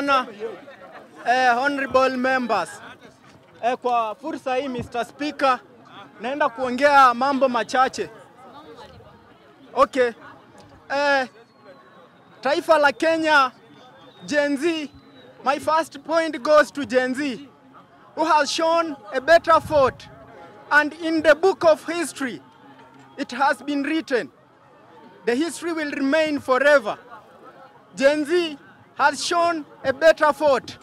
sana eh, honorable members eh, kwa fursa hii Mr. Speaker, naenda kuongea mambo machache. Okay. Eh, taifa la Kenya Gen Z, my first point goes to Gen Z who has shown a better fort and in the book of history it has been written the history will remain forever. Gen Z has shown a better fort.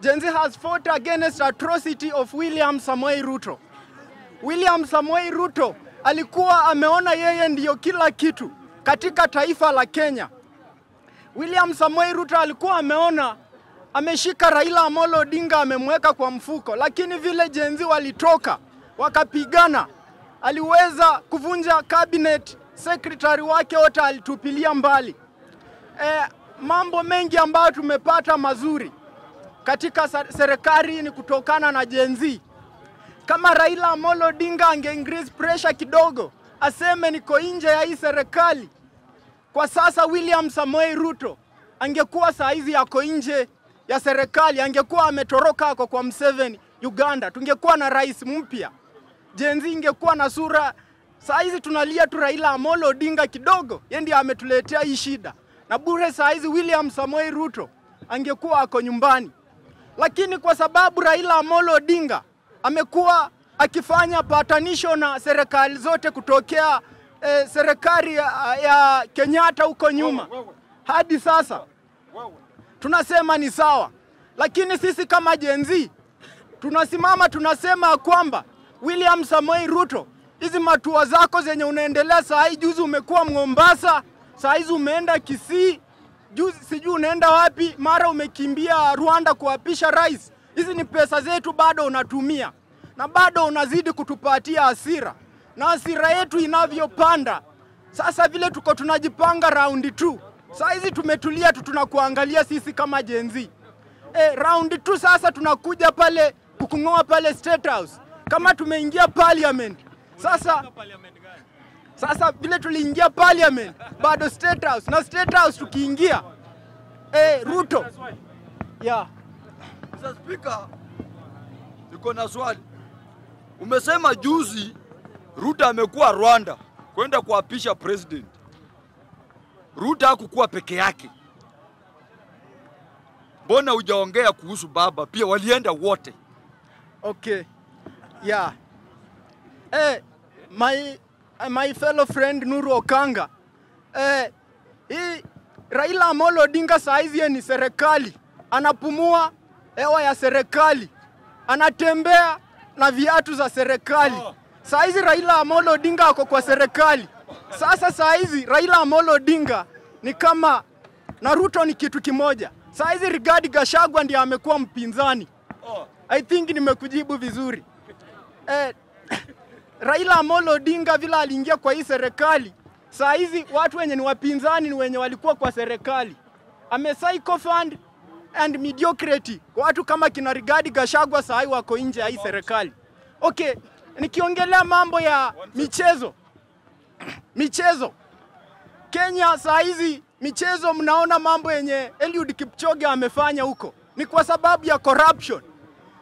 Gen Z has fought against atrocity of William Samoei Ruto. William Samoei Ruto alikuwa ameona yeye ndiyo kila kitu katika taifa la Kenya. William Samoei Ruto alikuwa ameona ameshika Raila Amolo Odinga amemweka kwa mfuko, lakini vile Gen Z walitoka wakapigana, aliweza kuvunja cabinet secretary wake wote alitupilia mbali. E, mambo mengi ambayo tumepata mazuri katika serikali ni kutokana na Gen Z. Kama Raila Amolo Odinga ange increase pressure kidogo, aseme niko nje ya hii serikali, kwa sasa William Samoei Ruto angekuwa saa hizi yako nje ya serikali, angekuwa ametoroka ako kwa Museveni Uganda, tungekuwa na rais mpya. Gen Z ingekuwa na sura. Saa hizi tunalia tu Raila Amolo Odinga kidogo, yeye ndiye ametuletea hii shida, na bure saa hizi William Samoei Ruto angekuwa ako nyumbani, lakini kwa sababu Raila Amolo Odinga amekuwa akifanya patanisho na serikali zote kutokea eh, serikali ya, ya Kenyatta huko nyuma hadi sasa tunasema ni sawa, lakini sisi kama Gen Z tunasimama tunasema kwamba William Samoei Ruto, hizi matua zako zenye unaendelea saa hii, juzi umekuwa Mombasa, saa hizi umeenda Kisii, juzi sijui unaenda wapi, mara umekimbia Rwanda kuapisha rais. Hizi ni pesa zetu bado unatumia na bado unazidi kutupatia hasira, na hasira yetu inavyopanda sasa, vile tuko tunajipanga raundi 2 saa hizi tumetulia tu, tunakuangalia sisi kama Gen Z. E, raundi 2 sasa tunakuja pale kukung'oa pale State House kama tumeingia parliament sasa. Sasa vile tuliingia parliament bado State House na State House tukiingia eh, Ruto yeah. Mr. Speaker, niko na swali. Umesema juzi Ruto amekuwa Rwanda kwenda kuapisha president. Ruto hakukuwa peke yake. Mbona hujaongea kuhusu baba? Pia walienda wote. Okay. Yeah. Eh, my, my fellow friend Nuru Okanga. Eh, hii Raila Amolo Odinga saizi hizi ni serikali. Anapumua hewa ya serikali. Anatembea na viatu za serikali. Saa hizi Raila Amolo Odinga ako kwa serikali. Sasa saa hizi Raila Amolo Odinga ni kama na Ruto ni kitu kimoja. Saa hizi Rigathi Gachagua ndiye amekuwa mpinzani. I think nimekujibu vizuri. Eh, Raila Amolo Odinga vile aliingia kwa hii serikali, saa hizi watu wenye ni wapinzani ni wenye walikuwa kwa serikali. Ame psycho fund and mediocrity watu kama kina Rigathi Gachagua saa hii wako nje ya hii serikali. Okay, nikiongelea mambo ya michezo michezo Kenya saa hizi michezo, mnaona mambo yenye Eliud Kipchoge amefanya huko ni kwa sababu ya corruption.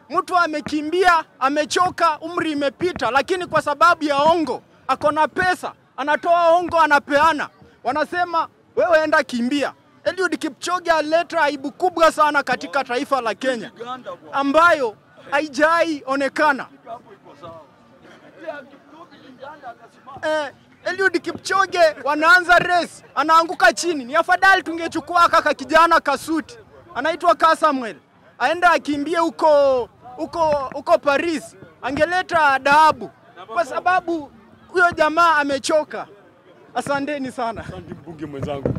Mtu amekimbia amechoka, umri imepita, lakini kwa sababu ya ongo, ako na pesa, anatoa ongo, anapeana, wanasema wewe enda kimbia. Eliud Kipchoge aleta aibu kubwa sana katika taifa la Kenya ambayo haijai onekana. Eh, Eliud Kipchoge wanaanza race, anaanguka chini. Ni afadhali tungechukua kaka kijana kasuti anaitwa ka aende akimbie huko huko huko Paris, angeleta dhahabu, kwa sababu huyo jamaa amechoka. Asanteni sana. Asante mbunge mwenzangu.